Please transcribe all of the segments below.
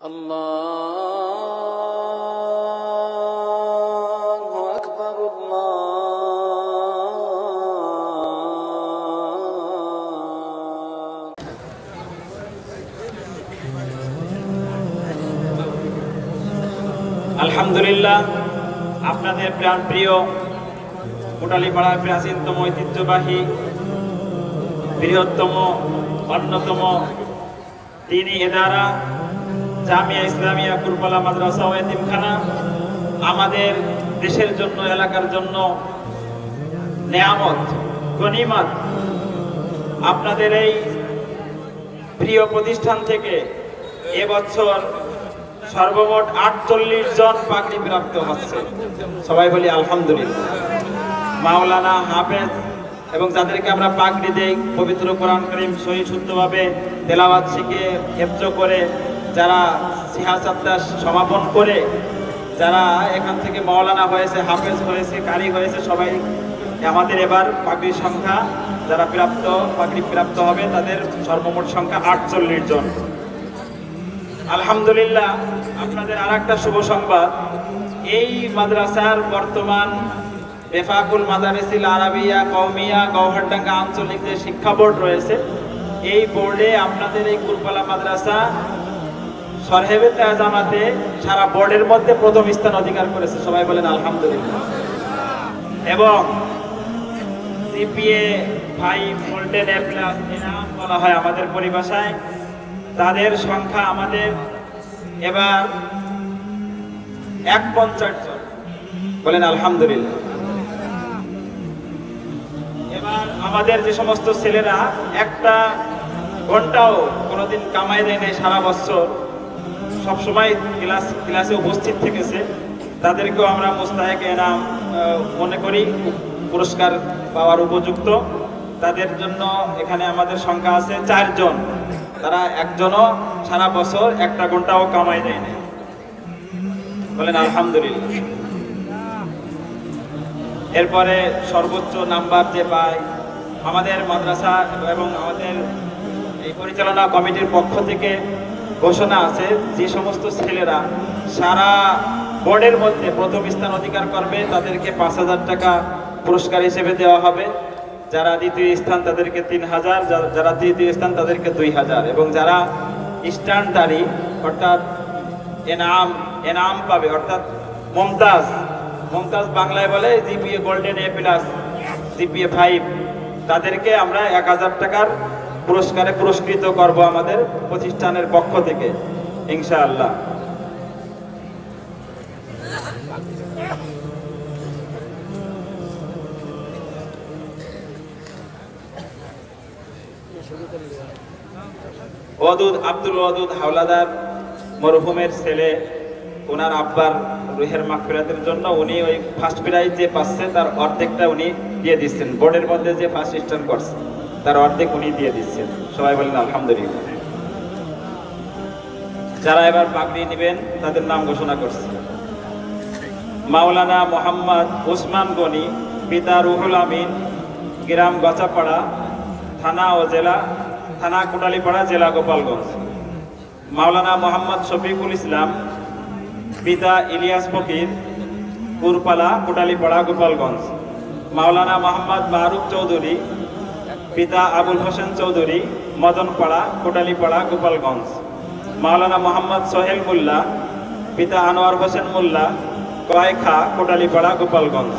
الله أكبر الله আলহামদুলিল্লাহ আপনাদের প্রাণ প্রিয় কোটালীপাড়ার প্রাচীনতম ঐতিহ্যবাহী বৃহত্তম অন্যতম তিনি এদারা জামিয়া ইসলামিয়া কুরবালা মাদ্রাসা ও এতিমখানা আমাদের দেশের জন্য, এলাকার জন্য নেয়ামত গনিমত আপনাদের এই প্রিয় প্রতিষ্ঠান থেকে এবছর সর্বমোট আটচল্লিশ জন পাগড়ি প্রাপ্ত হচ্ছে। সবাই বলি আলহামদুলিল্লাহ। মাওলানা হাফেজ, এবং যাদেরকে আমরা পাগড়ি দেই, পবিত্র কোরআন করিম সহি শুদ্ধভাবে তেলাওয়াত শিখে হেফজ করে যারা সিহাসাত্তা সমাপন করে, যারা এখান থেকে মাওলানা হয়েছে, হাফেজ হয়েছে, কারি হয়েছে, সবাই আমাদের এবার পাগড়ির সংখ্যা, যারা প্রাপ্ত, পাগড়ি প্রাপ্ত হবে, তাদের সর্বমোট সংখ্যা আটচল্লিশ জন। আলহামদুলিল্লাহ, আপনাদের আর একটা শুভ সংবাদ। এই মাদ্রাসার বর্তমান বেফাকুল মাদারিসিল আরাবিয়া কৌমিয়া গৌহারডাঙ্গা আঞ্চলিক যে শিক্ষা বোর্ড রয়েছে, এই বোর্ডে আপনাদের এই কুরবালা মাদ্রাসা সরহেবে জামাতে সারা বোর্ডের মধ্যে প্রথম স্থান অধিকার করেছে। সবাই বলেন আলহামদুলিল্লাহ। এবং সিপিএ ফাইভ ভোল্টেন এ বলা হয় আমাদের পরিভাষায়। তাদের সংখ্যা আমাদের। এবার এক পঞ্চাশ জন। বলেন আলহামদুলিল্লাহ। এবার আমাদের যে সমস্ত ছেলেরা একটা ঘন্টাও কোনোদিন কামাই দেয় নাই সারা বছর। সবসময় ক্লাস, ক্লাসে উপস্থিত থেকেছে। তাদেরকেও আমরা মোস্তাহেক এনাম মনে করি, পুরস্কার পাওয়ার উপযুক্ত। তাদের জন্য এখানে আমাদের সংখ্যা আছে চারজন। তারা একজনও সারা বছর একটা ঘন্টাও কামাই দেয় না বলেন, আলহামদুলিল্লাহ। এরপরে সর্বোচ্চ নাম্বার যে পায়, আমাদের মাদ্রাসা এবং আমাদের এই পরিচালনা কমিটির পক্ষ থেকে ঘোষণা আছে, যে সমস্ত ছেলেরা সারা বোর্ডের মধ্যে প্রথম স্থান অধিকার করবে, তাদেরকে পাঁচ হাজার টাকা পুরস্কার হিসেবে দেওয়া হবে। যারা দ্বিতীয় স্থান, তাদেরকে তিন হাজার যারা তৃতীয় স্থান, তাদেরকে দুই হাজার। এবং যারা স্ট্যান্ডারি, অর্থাৎ এনাম এনাম পাবে, অর্থাৎ মমতাজ মমতাজ বাংলায় বলে GPA golden A plus, GPA five, তাদেরকে আমরা এক হাজার টাকার পুরস্কারে পুরস্কৃত করব আমাদের প্রতিষ্ঠানের পক্ষ থেকে, ইনশাআল্লাহ। ওয়াদুদ, আব্দুল ওয়াদুদ হাওলাদার মরহুমের ছেলে, ওনার আব্বার রুহের মাগফিরাতের জন্য উনি ওই ফার্স্ট প্রাইজ যে পাচ্ছে, তার অর্ধেকটা উনি দিয়ে দিচ্ছেন। বোর্ডের মধ্যে যে ফার্স্ট স্টার্ন করছে। তার অর্ধেক উনি দিয়ে দিচ্ছেন। সবাই বলেন আলহামদুলিল্লাহ। যারা এবার পাগড়ি নেবেন, তাদের নাম ঘোষণা করছে। মাওলানা মোহাম্মদ উসমান গনি, পিতা রুহুল আমিন, গ্রাম গচাপাড়া, থানা ও জেলা, থানা কোটালীপাড়া, জেলা গোপালগঞ্জ। মাওলানা মোহাম্মদ শফিকুল ইসলাম, পিতা ইলিয়াস ফকির পুরপালা কোটালীপাড়া, গোপালগঞ্জ। মাওলানা মোহাম্মদ মারুফ চৌধুরী পিতা আবুল হোসেন চৌধুরী, মদনপাড়া, কোটালীপাড়া, গোপালগঞ্জ। মাওলানা মোহাম্মদ সোহেল মোল্লা, পিতা আনোয়ার হোসেন মোল্লা, কয়েখা, কোটালীপাড়া, গোপালগঞ্জ।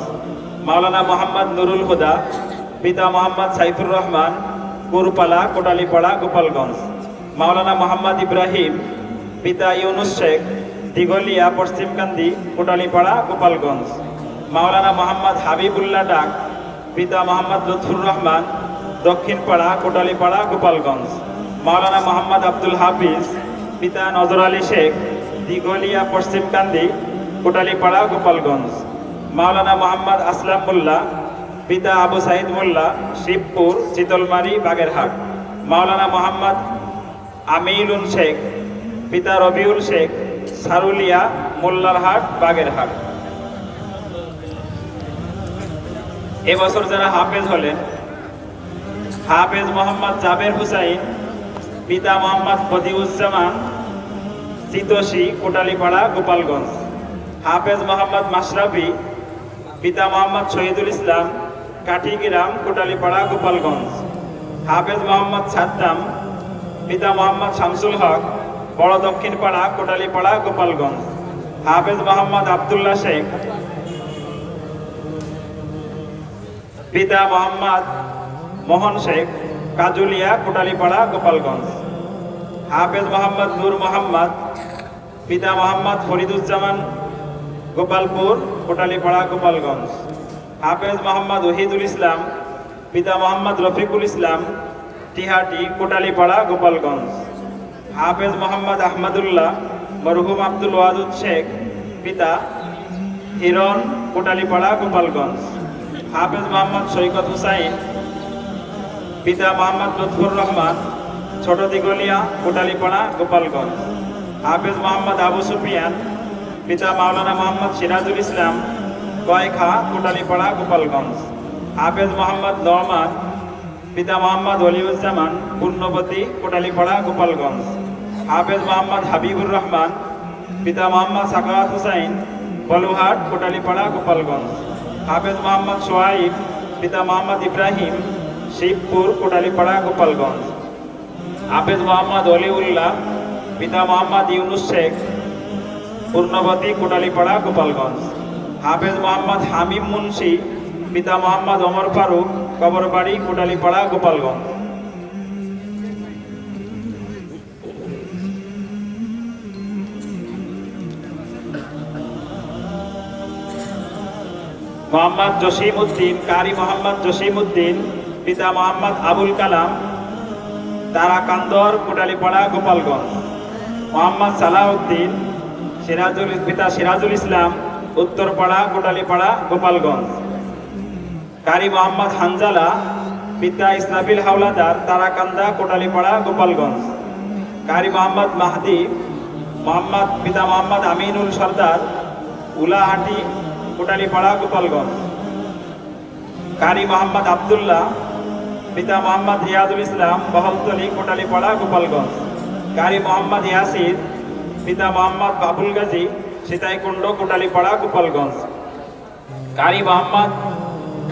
মাওলানা মোহাম্মদ নুরুল হুদা, পিতা মোহাম্মদ সাইফুর রহমান, কুরপালা, কোটালীপাড়া, গোপালগঞ্জ। মাওলানা মোহাম্মদ ইব্রাহিম, পিতা ইউনুস শেখ দিগলিয়া পশ্চিমকান্দি কোটালীপাড়া, গোপালগঞ্জ। মাওলানা মোহাম্মদ হাবিবুল্লাহ ডাক, পিতা মোহাম্মদ লুৎফুর রহমান দক্ষিণপাড়া, কোটালীপাড়া, গোপালগঞ্জ। মাওলানা মোহাম্মদ আব্দুল হাফিজ, পিতা নজর আলী শেখ দিগলিয়া পশ্চিমকান্দি কোটালীপাড়া, গোপালগঞ্জ। মাওলানা মোহাম্মদ আসলাম মোল্লা, পিতা আবু সাইদ মোল্লা, শিবপুর, চিতলমারি, বাগেরহাট। মাওলানা মোহাম্মদ আমিলুন শেখ, পিতা রবিউল শেখ, সারুলিয়া, মোল্লারহাট, বাগেরহাট। এবছর যারা হাফেজ হলেন হাফেজ মোহাম্মদ জাবের হুসাইন, পিতা মোহাম্মদ বদিউজ্জামান চিতোষী কোটালীপাড়া, গোপালগঞ্জ। হাফেজ মোহাম্মদ মাশরাফি, পিতা মোহাম্মদ শহীদুল ইসলাম, কাঠিগ্রাম, কোটালীপাড়া, গোপালগঞ্জ। হাফেজ মোহাম্মদ সাদ্দাম, পিতা মোহাম্মদ শামসুল হক, বড় দক্ষিণপাড়া, কোটালীপাড়া, গোপালগঞ্জ। হাফেজ মোহাম্মদ আবদুল্লাহ শেখ, পিতা মোহাম্মদ মোহন শেখ, কাজুলিয়া, কোটালীপাড়া, গোপালগঞ্জ। হাফেজ মোহাম্মদ নূর মোহাম্মদ, পিতা মোহাম্মদ ফরিদুজ্জামান, গোপালপুর, কোটালীপাড়া, গোপালগঞ্জ। হাফেজ মোহাম্মদ ওহিদুল ইসলাম, পিতা মোহাম্মদ রফিকুল ইসলাম টিহাটি কোটালীপাড়া, গোপালগঞ্জ। হাফেজ মোহাম্মদ আহমদুল্লাহ, মরহুম আব্দুল ওয়াদুদ শেখ, পিতা হিরণ, কোটালীপাড়া, গোপালগঞ্জ। হাফেজ মোহাম্মদ সৈকত হুসাইন পিতা মোহাম্মদ লুৎফুর রহমান, ছোট দিগলিয়া কোটালিপাড়া গোপালগঞ্জ। হাফেজ মোহাম্মদ আবু সুফিয়ান, পিতা মাওলানা মোহাম্মদ সিরাজুল ইসলাম, কয়খা কোটালিপাড়া গোপালগঞ্জ। হাফেজ মোহাম্মদ নরমান পিতা মোহাম্মদ অলিউজ্জামান, পূর্ণবতী কোটালিপাড়া গোপালগঞ্জ। হাফেজ মোহাম্মদ হাবিবুর রহমান, পিতা মোহাম্মদ সাকাত হুসাইন, বলুহাট কোটালিপাড়া গোপালগঞ্জ। হাফেজ মোহাম্মদ সোহাইব, পিতা মোহাম্মদ ইব্রাহিম শিবপুর, কোটালীপাড়া, গোপালগঞ্জ। হাফেজ মোহাম্মদ অলিউল্লাহ, পিতা মোহাম্মদ ইউনুস শেখ, পূর্ণবতী, কোটালীপাড়া, গোপালগঞ্জ। হাফেজ মোহাম্মদ হামিম মুন্সি, পিতা মোহাম্মদ ওমর ফারুক, কবরবাড়ি, কোটালীপাড়া, গোপালগঞ্জ। মোহাম্মদ জসিম উদ্দিন কারি মোহাম্মদ জসিম উদ্দিন পিতা মোহাম্মদ আবুল কালাম তারাকান্দর কোটালীপাড়া, গোপালগঞ্জ। মোহাম্মদ সালাউদ্দিন সিরাজুল, পিতা সিরাজুল ইসলাম, উত্তরপাড়া, কোটালীপাড়া, গোপালগঞ্জ। কারি মোহাম্মদ হানজালা, পিতা ইসনাবিল হাওলাদার, তারাকান্দা, কোটালীপাড়া, গোপালগঞ্জ। কারি মোহাম্মদ মাহদি, মোহাম্মদ, পিতা মোহাম্মদ আমিনুল সর্দার, উলাহাটি, কোটালীপাড়া, গোপালগঞ্জ। কারি মোহাম্মদ আবদুল্লাহ পিতা মোহাম্মদ রিয়াদুল ইসলাম বহলতলি কোটালীপাড়া, গোপালগঞ্জ। কারি মোহাম্মদ ইয়াসির, পিতা মোহাম্মদ বাবুল গাজী, সীতাইকুণ্ড, কোটালীপাড়া, গোপালগঞ্জ। কারি মোহাম্মদ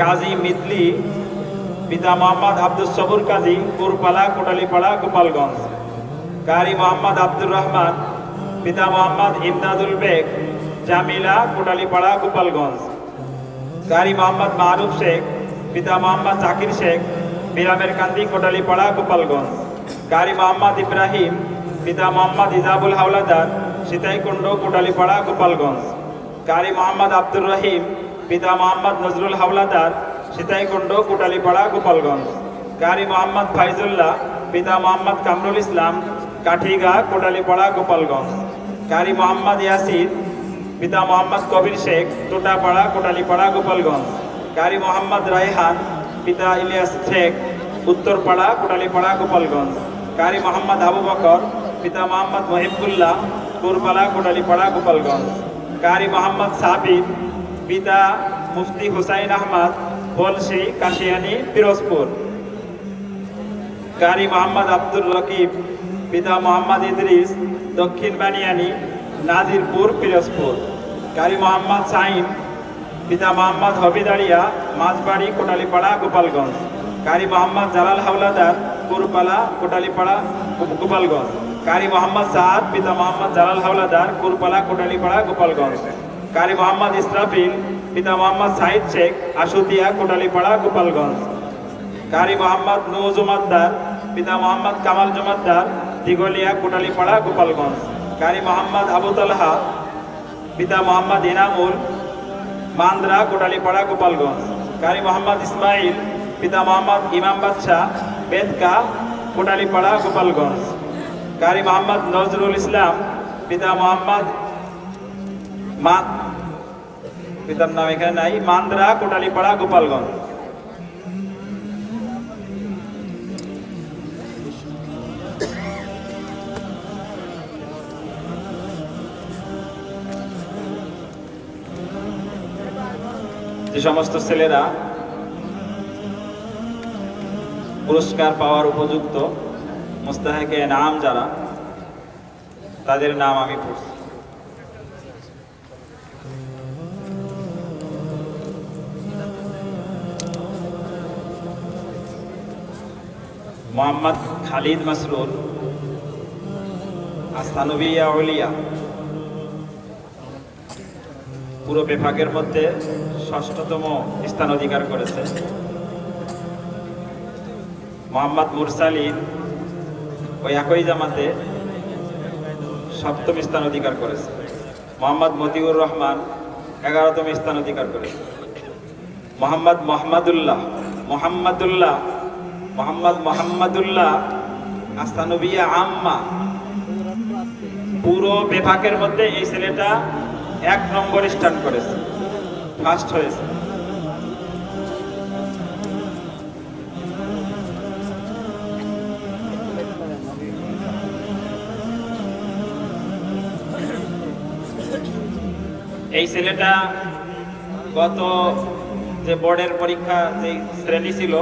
কাজী মিদলি, পিতা মোহাম্মদ আব্দুল সবুর কাজী কুরপালা কোটালীপাড়া, গোপালগঞ্জ। কারি মোহাম্মদ আব্দুর রহমান, পিতা মোহাম্মদ ইমদাদুল বেগ, জামিলা, কোটালীপাড়া, গোপালগঞ্জ। কারি মোহাম্মদ মারুফ শেখ, পিতা মোহাম্মদ জাকির শেখ বিরামের কান্দি কোটালীপাড়া, গোপালগঞ্জ। কারি মোহাম্মদ ইব্রাহিম, পিতা মোহাম্মদ ইজাবুল হাওলাদার, সীতাইকুণ্ড, কোটালীপাড়া, গোপালগঞ্জ। কারি মোহাম্মদ আব্দুর রহিম, পিতা মোহাম্মদ নজরুল হাওলাদার, সীতাইকুণ্ড, কোটালীপাড়া, গোপালগঞ্জ। কারি মোহাম্মদ ফাইজুল্লাহ, পিতা মোহাম্মদ কামরুল ইসলাম, কাঠিগা, কোটালীপাড়া, গোপালগঞ্জ। কারি মোহাম্মদ ইয়াসির, পিতা মোহাম্মদ কবির শেখ টোটাপাড়া কোটালীপাড়া, গোপালগঞ্জ। কারি মোহাম্মদ রায়হান পিতা ইলিয়াস শেখ উত্তরপাড়া, কোটালীপাড়া, গোপালগঞ্জ। কারি মোহাম্মদ আবু বকর, পিতা মোহাম্মদ মহিবুল্লাহ কুরপাড়া কোটালীপাড়া, গোপালগঞ্জ। কারি মোহাম্মদ সাবির, পিতা মুফতি হুসাইন আহমদ, বলশি, কাশিয়ানি, পিরোজপুর। কারি মোহাম্মদ আব্দুল রকিব পিতা মোহাম্মদ ইদ্রিস, দক্ষিণ বানিয়ানি, নাজিরপুর, পিরোজপুর। কারি মোহাম্মদ সাইম পিতা মোহাম্মদ হবিদারিয়া, মাঝবাড়ি, কোটালীপাড়া, গোপালগঞ্জ। কারি মোহাম্মদ জালাল হাওলাদার, কুরপালা, কোটালীপাড়া, গোপালগঞ্জ। কারি মোহাম্মদ সাদ, পিতা মোহাম্মদ জালাল হাওলাদার, কুরপালা, কোটালীপাড়া, গোপালগঞ্জ। কারি মোহাম্মদ ইসরাফিল, পিতা মোহাম্মদ সাইদ শেখ, আশুতিয়া, কোটালীপাড়া, গোপালগঞ্জ। কারি মোহাম্মদ নু জুমাদ্দার, পিতা মোহাম্মদ কামাল জুমাদ্দার দিগলিয়া কোটালীপাড়া, গোপালগঞ্জ। কারি মোহাম্মদ আবু তালহা, পিতা মোহাম্মদ ইনামুল মান্দ্রা কোটালিপাড়া, গোপালগঞ্জ। কারি মোহাম্মদ ইসমাইল, পিতা মোহাম্মদ ইমাম বাদশাহ, বেদকা, কোটালীপাড়া, গোপালগঞ্জ। কারি মোহাম্মদ নজরুল ইসলাম, পিতা মোহাম্মদ মা পিতার নাম এখানে নাই মান্দ্রা কোটালিপাড়া, গোপালগঞ্জ। যে সমস্ত ছেলেরা পুরস্কার পাওয়ার উপযুক্ত, মোস্তাহেকে নাম যারা, তাদের নাম আমি পড়ছি। মোহাম্মদ খালিদ মাসরুর আস্তানবিয়া অলিয়া পুরো বিভাগের মধ্যে ষষ্ঠতম স্থান অধিকার করেছে। মোহাম্মদ মুরসালিন ওই একই জামাতে সপ্তম স্থান অধিকার করেছে। মোহাম্মদ মতিউর রহমান এগারোতম স্থান অধিকার করেছে। মোহাম্মদ মোহাম্মদুল্লাহ মোহাম্মদুল্লাহ, মোহাম্মদ মোহাম্মদুল্লাহ আস্তানবিয়া আম্মা। পুরো বিভাগের মধ্যে এই ছেলেটা এক নম্বর স্থান করেছে। ফার্স্ট হয়েছে। এই ছেলেটা গত যে বোর্ডের পরীক্ষা, যে শ্রেণি ছিল,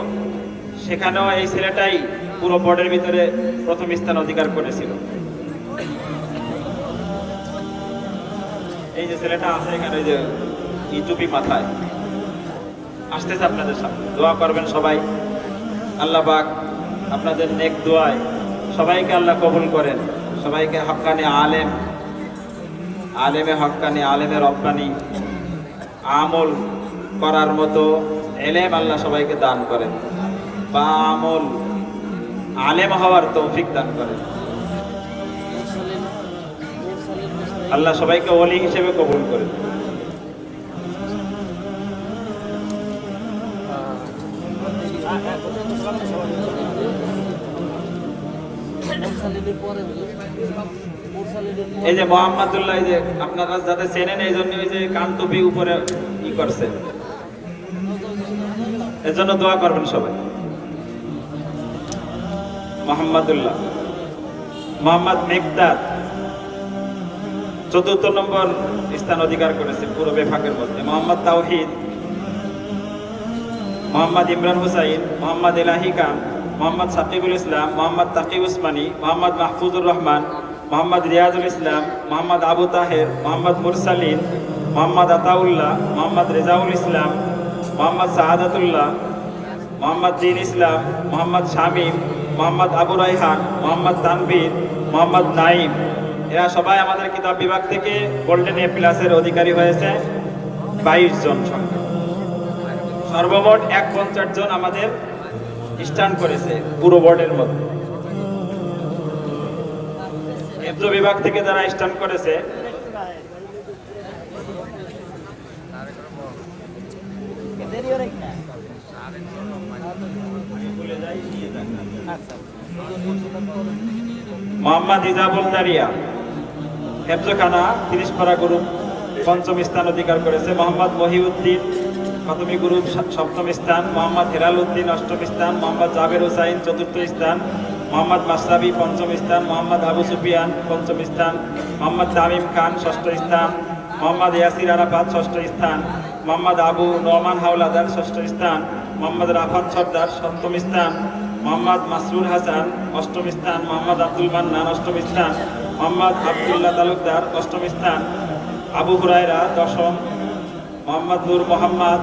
সেখানেও এই ছেলেটাই পুরো বোর্ডের ভিতরে প্রথম স্থান অধিকার করেছিল। এই যে ছেলেটা আছে এখানে যে ই টুপি মাথায়। আসতেছে আপনাদের সামনে। দোয়া করবেন সবাই। আল্লাহ পাক আপনাদের নেক দোয়ায় সবাইকে আল্লাহ কবুল করেন। সবাইকে হক্কানি আলেম, আলেমে হক্কানি আলেমে রপ্তানি আমল করার মতো এলেম আল্লাহ সবাইকে দান করেন। বা আমল আলেম হওয়ার তৌফিক দান করেন। আল্লাহ সবাইকে অলি হিসেবে কবুল করেন। এই যে মোহাম্মদুল্লাহ যে আপনারা যাতে চেনেন, এই জন্য এই যে কান টুপি উপরে ই করছে। এর জন্য দোয়া করবেন সবাই। মোহাম্মদুল্লাহ। মোহাম্মদ মেঘদাদ চতুর্থ নম্বর স্থান অধিকার করেছে পুরো বেফাকের মধ্যে। মোহাম্মদ তাওহিদ, মোহাম্মদ ইমরান হুসাইন, মোহাম্মদ এলাহি খান মোহাম্মদ সাকিবুল ইসলাম, মোহাম্মদ তাকিব উসমানী, মোহাম্মদ মাহফুজুর রহমান, মোহাম্মদ রিয়াজুল ইসলাম, মোহাম্মদ আবু তাহের, মোহাম্মদ মুরসালিন, মোহাম্মদ আতাউল্লাহ, মোহাম্মদ রেজাউল ইসলাম, মোহাম্মদ শাহাদাতুল্লাহ মোহাম্মদ দিন ইসলাম, মোহাম্মদ শামীম, মোহাম্মদ আবু রাইহান মোহাম্মদ তানভীর, মোহাম্মদ নাইম এরা সবাই আমাদের কিতাব বিভাগ থেকে গোল্ডেন এ প্লাসের অধিকারী হয়েছে। বাইশ জন সংখ্যা। সর্বমোট এক পঞ্চাশ জন আমাদের স্ট্যান্ড করেছে পুরো বোর্ডের মধ্যে। হেফজ বিভাগ থেকে যারা স্ট্যান্ড করেছে, মোহাম্মদ ইজাবুল দারিয়া হেফজখানা তিরিশ গ্রুপ পঞ্চম স্থান অধিকার করেছে মোহাম্মদ মহিউদ্দিন প্রথমী গ্রুপ সপ্তম স্থান মোহাম্মদ হেরাল উদ্দিন অষ্টম স্থান মোহাম্মদ জাবের হুসাইন চতুর্থ স্থান মোহাম্মদ মাসরাবি পঞ্চম স্থান মোহাম্মদ আবু সুফিয়ান পঞ্চম স্থান মোহাম্মদ তামিম খান ষষ্ঠ স্থান মোহাম্মদ ইয়াসির আরাফাত ষষ্ঠ স্থান মোহাম্মদ আবু নোমান হাওলাদার ষষ্ঠ স্থান মোহাম্মদ রাফাত সর্দার সপ্তম স্থান মোহাম্মদ মাসরুর হাসান অষ্টম স্থান মোহাম্মদ আব্দুল মান্নান অষ্টম স্থান মোহাম্মদ আবদুল্লাহ তালুকদার অষ্টম স্থান আবু হুরায়রা দশম মোহাম্মদ নূর মোহাম্মদ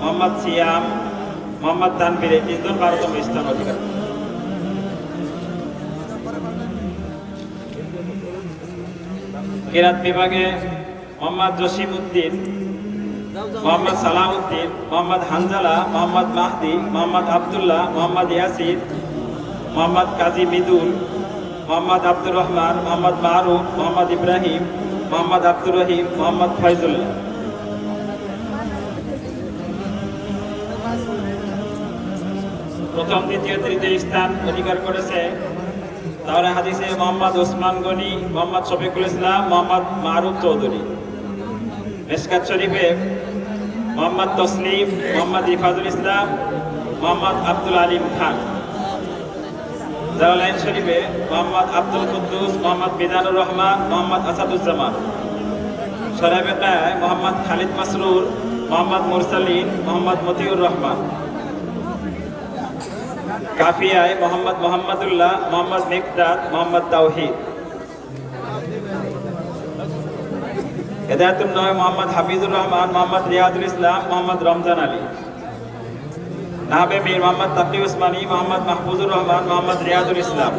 মোহাম্মদ সিয়াম, মোহাম্মদ তানবির এই তিনজন বারোতম স্থান অধিকার। কেরাত বিভাগে মোহাম্মদ জসিম উদ্দিন, মোহাম্মদ সালাউদ্দিন মোহাম্মদ হানজালা, মোহাম্মদ মাহদি, মোহাম্মদ আবদুল্লাহ, মোহাম্মদ ইয়াসির, মোহাম্মদ কাজী মিদুল, মোহাম্মদ আব্দুর রহমান, মোহাম্মদ মারুফ, মোহাম্মদ ইব্রাহিম, মোহাম্মদ আব্দুর রহিম, মোহাম্মদ ফয়জুল্লাহ। প্রথম দ্বিতীয় তৃতীয় স্থান অধিকার করেছে। তাহলে হাদিসে মোহাম্মদ ওসমান গনি, মোহাম্মদ শফিকুল ইসলাম, মোহাম্মদ মারুফ চৌধুরী। মেসকাত শরীফে মোহাম্মদ তসলিম মোহাম্মদ ইফাজুল ইসলাম, মোহাম্মদ আব্দুল আলিম খান। জালালাইন শরীফে মোহাম্মদ আব্দুল কুদ্দুস, মোহাম্মদ মিজানুর রহমান, মোহাম্মদ আসাদুজ্জামান। সরাবেকায় মোহাম্মদ খালিদ মাসরুর, মোহাম্মদ মুরসালিন, মোহাম্মদ মতিউর রহমান। কাফিয়ায় মোহাম্মদ মোহাম্মদুল্লাহ, মোহাম্মদ মিকদাদ, মোহাম্মদ তাওহিদ। হেদায়তুল নয় মোহাম্মদ হাফিজুর রহমান, মোহাম্মদ রিয়াজুল ইসলাম, মোহাম্মদ রমজান আলী। নাহাবে মীর মোহাম্মদ তাকি উসমানী, মোহাম্মদ মাহফুজুর রহমান, মোহাম্মদ রিয়াজুল ইসলাম।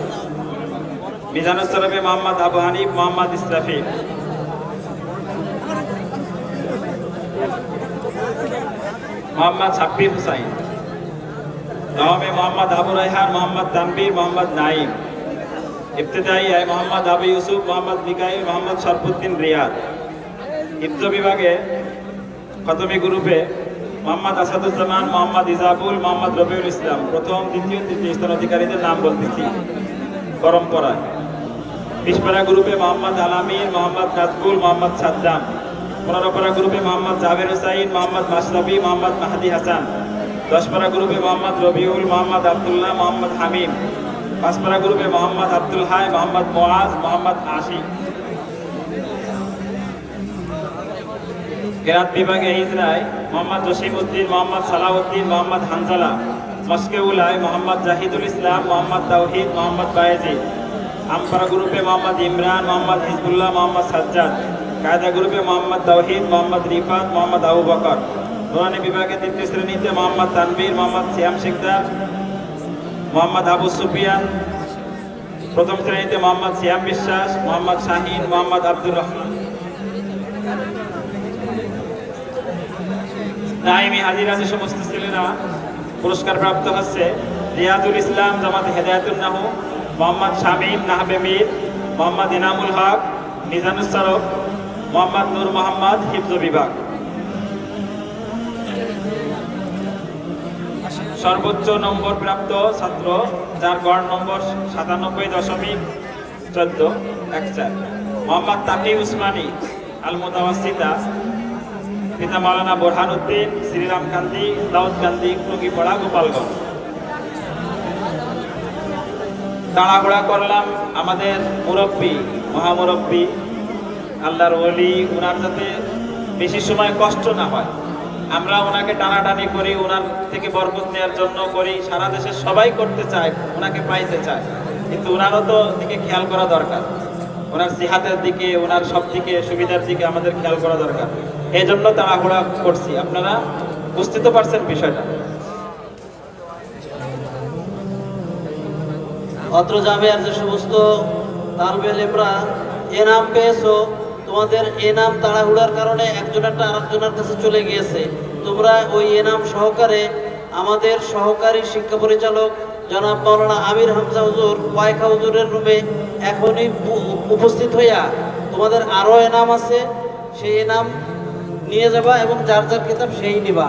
মিজানুল সরফে মোহাম্মদ আবু হানিফ, মোহাম্মদ ইসরাফি মোহাম্মদ সাব্বির হুসাইন। নওমে মোহাম্মদ আবু রায়হান মোহাম্মদ তানবীর মোহাম্মদ নাইম ইবতদায়ী আয় মোহাম্মদ আবু ইউসুফ, মোহাম্মদ মিকাইল মোহাম্মদ শরফুদ্দিন রিয়াদ। ইফত বিভাগে খতমি গ্রুপে মোহাম্মদ আসাদুজ্জামান, মোহাম্মদ ইজাবুল, মোহাম্মদ রবিউল ইসলাম। প্রথম, দ্বিতীয়, তৃতীয় স্থান অধিকারীদের নাম বলতেছি। পরম্পরায়। বিশপাড়া গ্রুপে মোহাম্মদ আলামিন, মোহাম্মদ নাজবুল, মোহাম্মদ সাদ্দাম। পনেরোপাড়া গ্রুপে মোহাম্মদ জাভের হুসাইন, মোহাম্মদ মাসরাবি মোহাম্মদ মাহাদি হাসান। দশপাড়া গ্রুপে মোহাম্মদ রবিউল, মোহাম্মদ আবদুল্লাহ, মোহাম্মদ হামিম। পাঁচপাড়া গ্রুপে মোহাম্মদ আব্দুল হাই, মোহাম্মদ মোয়াজ, মোহাম্মদ আশিক। কেরাত বিভাগে ইজরায় মোহাম্মদ জসিম উদ্দিন মোহাম্মদ সালাউদ্দিন, মোহাম্মদ হানজালা। মস্কেউলায় মোহাম্মদ জাহিদুল ইসলাম, মোহাম্মদ তাওহিদ, মোহাম্মদ বায়েজিদ আমপাড়া গ্রুপে মোহাম্মদ ইমরান, মোহাম্মদ হিজবুল্লাহ, মোহাম্মদ সাজ্জাদ। কায়দা গ্রুপে মোহাম্মদ তাওহিদ, মোহাম্মদ রিফাত, মোহাম্মদ আবু বকর। নুরানি বিভাগে তৃতীয় শ্রেণীতে মোহাম্মদ তানভীর, মোহাম্মদ সিয়াম শিকদার, মোহাম্মদ আবু সুফিয়ান। প্রথম শ্রেণীতে মোহাম্মদ সিয়াম বিশ্বাস, মোহাম্মদ শাহিন, মোহাম্মদ আব্দুর রহমান। নাইমি হাজিরা যে সমস্ত ছেলেরা। পুরস্কার প্রাপ্ত হচ্ছে রিয়াজুল ইসলাম, জামাত হেদায়তুল নাহু, মোহাম্মদ শামীম, নাহবে মীর, মোহাম্মদ ইনামুল হক সরফ, মোহাম্মদ নূর মোহাম্মদ, হিফজ বিভাগ। সর্বোচ্চ নম্বর প্রাপ্ত ছাত্র, যার গড় নম্বর সাতানব্বই দশমিক চোদ্দ, এক চার। মোহাম্মদ তাকি উসমানী আল পিতা মাওলানা বোরহান উদ্দিন, শ্রীরাম গান্ধী, দাউদ গান্ধী টুকিপাড়া গোপালগঞ্জ। তাড়াহুড়া করলাম আমাদের মুরব্বী, মহামুরব্বী, আল্লাহর ওলি ওনার যাতে বেশি সময় কষ্ট না হয়। আমরা ওনাকে টানাটানি করি, ওনার থেকে বরকত নেওয়ার জন্য করি, সারা দেশের সবাই করতে চায়, ওনাকে পাইতে চায়। কিন্তু ওনারও তো দিকে খেয়াল করা দরকার। ওনার সিহাতের দিকে, ওনার সব দিকে সুবিধার দিকে আমাদের খেয়াল করা দরকার। এই জন্য তাড়াহুড়া করছি। আপনারা বুঝতে তো পারছেন বিষয়টা। অত্র জামিয়ার যে সমস্ত তালবে লেবরা এনাম পেয়েছ। তোমাদের এনাম তাড়াহুড়ার কারণে একজনেরটা আরেকজনের কাছে চলে গিয়েছে। তোমরা ওই এনাম সহকারে আমাদের সহকারী শিক্ষা পরিচালক জনাব মৌলানা আমির হামজা হুজুর ওয়াইখা হুজুরের রুমে এখনই উপস্থিত হইয়া তোমাদের আরও এনাম আছে, সেই এনাম নিয়ে যাবা এবং যার যার কিতাব সেই নিবা।